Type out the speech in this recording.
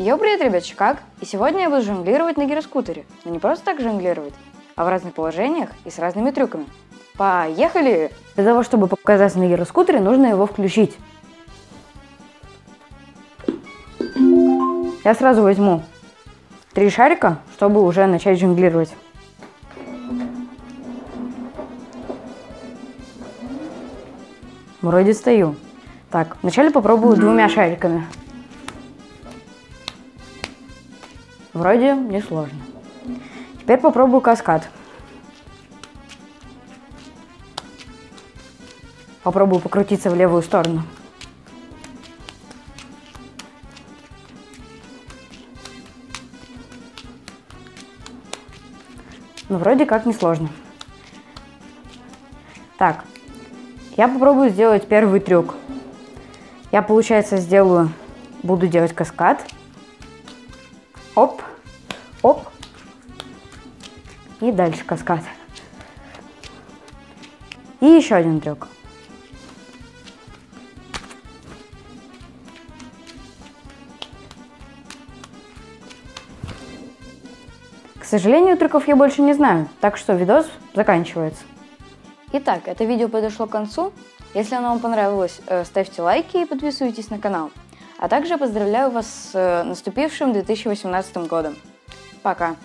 Йо, привет, ребятки, как? И сегодня я буду жонглировать на гироскутере. Но не просто так жонглировать, а в разных положениях и с разными трюками. Поехали! Для того, чтобы показаться на гироскутере, нужно его включить. Я сразу возьму три шарика, чтобы уже начать жонглировать. Вроде стою. Так, вначале попробую двумя шариками. Вроде несложно. Теперь попробую каскад. Попробую покрутиться в левую сторону. Ну, вроде как несложно. Так, я попробую сделать первый трюк. Я, получается, сделаю, буду делать каскад. Оп, оп. И дальше каскад. И еще один трюк. К сожалению, трюков я больше не знаю, так что видос заканчивается. Итак, это видео подошло к концу. Если оно вам понравилось, э, ставьте лайки и подписывайтесь на канал. А также поздравляю вас с э, наступившим 2018 годом. Пока!